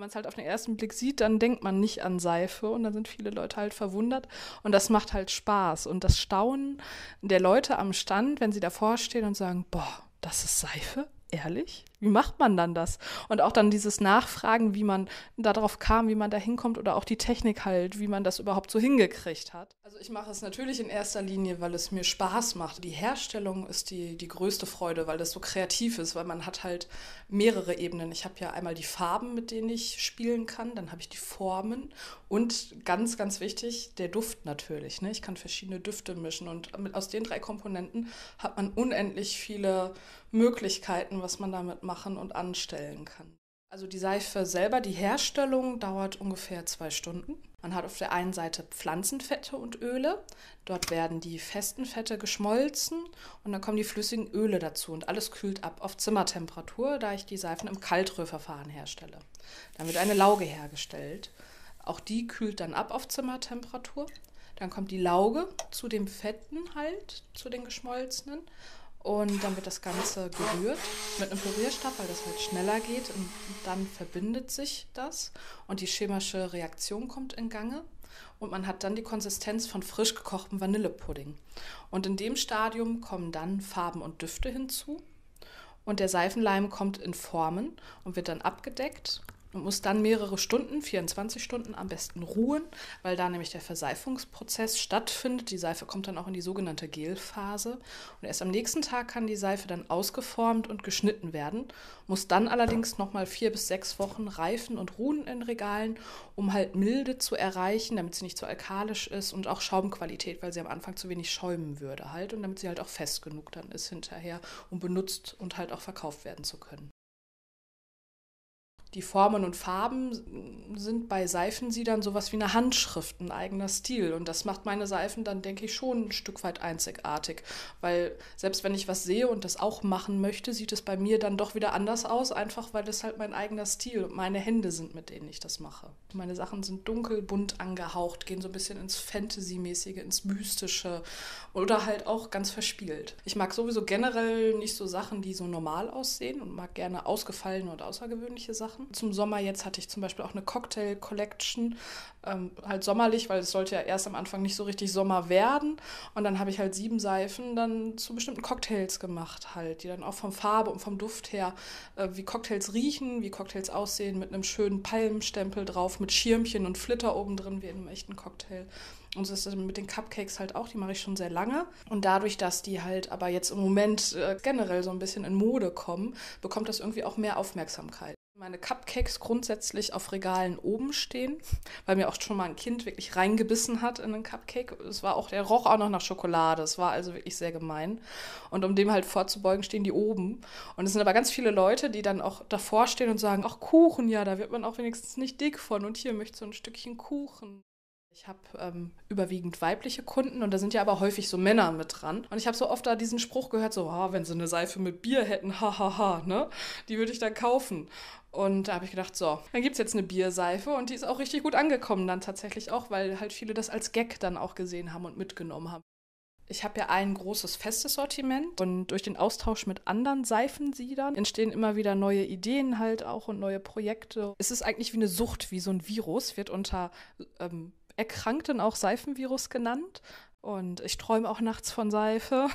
Wenn man es halt auf den ersten Blick sieht, dann denkt man nicht an Seife und dann sind viele Leute halt verwundert und das macht halt Spaß und das Staunen der Leute am Stand, wenn sie davor stehen und sagen, boah, das ist Seife? Ehrlich? Wie macht man dann das? Und auch dann dieses Nachfragen, wie man darauf kam, wie man da hinkommt oder auch die Technik halt, wie man das überhaupt so hingekriegt hat. Also ich mache es natürlich in erster Linie, weil es mir Spaß macht. Die Herstellung ist die, die größte Freude, weil das so kreativ ist, weil man hat halt mehrere Ebenen. Ich habe ja einmal die Farben, mit denen ich spielen kann, dann habe ich die Formen und ganz, ganz wichtig, der Duft natürlich. Ne? Ich kann verschiedene Düfte mischen und mit, aus den drei Komponenten hat man unendlich viele Möglichkeiten, was man damit machen und anstellen kann. Also die Seife selber, die Herstellung dauert ungefähr zwei Stunden. Man hat auf der einen Seite Pflanzenfette und Öle. Dort werden die festen Fette geschmolzen und dann kommen die flüssigen Öle dazu und alles kühlt ab auf Zimmertemperatur, da ich die Seifen im Kaltrührverfahren herstelle. Dann wird eine Lauge hergestellt. Auch die kühlt dann ab auf Zimmertemperatur. Dann kommt die Lauge zu dem Fetten halt, zu den geschmolzenen. Und dann wird das Ganze gerührt mit einem Pürierstab, weil das halt schneller geht. Und dann verbindet sich das und die chemische Reaktion kommt in Gange. Und man hat dann die Konsistenz von frisch gekochtem Vanillepudding. Und in dem Stadium kommen dann Farben und Düfte hinzu. Und der Seifenleim kommt in Formen und wird dann abgedeckt und muss dann mehrere Stunden, 24 Stunden am besten ruhen, weil da nämlich der Verseifungsprozess stattfindet. Die Seife kommt dann auch in die sogenannte Gelphase. Und erst am nächsten Tag kann die Seife dann ausgeformt und geschnitten werden, muss dann allerdings nochmal vier bis sechs Wochen reifen und ruhen in Regalen, um halt Milde zu erreichen, damit sie nicht zu alkalisch ist und auch Schaumqualität, weil sie am Anfang zu wenig schäumen würde halt und damit sie halt auch fest genug dann ist hinterher, um benutzt und halt auch verkauft werden zu können. Die Formen und Farben sind bei Seifensiedern sowas wie eine Handschrift, ein eigener Stil. Und das macht meine Seifen dann, denke ich, schon ein Stück weit einzigartig. Weil selbst wenn ich was sehe und das auch machen möchte, sieht es bei mir dann doch wieder anders aus, einfach weil es halt mein eigener Stil und meine Hände sind, mit denen ich das mache. Meine Sachen sind dunkel, bunt angehaucht, gehen so ein bisschen ins Fantasy-mäßige, ins Mystische oder halt auch ganz verspielt. Ich mag sowieso generell nicht so Sachen, die so normal aussehen und mag gerne ausgefallene und außergewöhnliche Sachen. Sachen. Zum Sommer jetzt hatte ich zum Beispiel auch eine Cocktail Collection, ähm, halt sommerlich, weil es sollte ja erst am Anfang nicht so richtig Sommer werden. Und dann habe ich halt sieben Seifen dann zu bestimmten Cocktails gemacht, halt, die dann auch vom Farbe und vom Duft her, äh, wie Cocktails riechen, wie Cocktails aussehen, mit einem schönen Palmstempel drauf, mit Schirmchen und Flitter oben drin, wie in einem echten Cocktail. Und das ist mit den Cupcakes halt auch, die mache ich schon sehr lange. Und dadurch, dass die halt aber jetzt im Moment äh, generell so ein bisschen in Mode kommen, bekommt das irgendwie auch mehr Aufmerksamkeit meine Cupcakes grundsätzlich auf Regalen oben stehen, weil mir auch schon mal ein Kind wirklich reingebissen hat in einen Cupcake. Es war auch, der roch auch noch nach Schokolade. Es war also wirklich sehr gemein. Und um dem halt vorzubeugen, stehen die oben. Und es sind aber ganz viele Leute, die dann auch davor stehen und sagen, ach Kuchen, ja, da wird man auch wenigstens nicht dick von. Und hier möchte so ein Stückchen Kuchen. Ich habe ähm, überwiegend weibliche Kunden und da sind ja aber häufig so Männer mit dran. Und ich habe so oft da diesen Spruch gehört, so, oh, wenn sie eine Seife mit Bier hätten, hahaha, ha, ha, ne? Die würde ich dann kaufen. Und da habe ich gedacht, so, dann gibt es jetzt eine Bierseife und die ist auch richtig gut angekommen dann tatsächlich auch, weil halt viele das als Gag dann auch gesehen haben und mitgenommen haben. Ich habe ja ein großes festes Sortiment und durch den Austausch mit anderen Seifensiedern entstehen immer wieder neue Ideen halt auch und neue Projekte. Es ist eigentlich wie eine Sucht, wie so ein Virus, wird unter ähm, Erkrankten auch Seifenvirus genannt. Und ich träume auch nachts von Seife.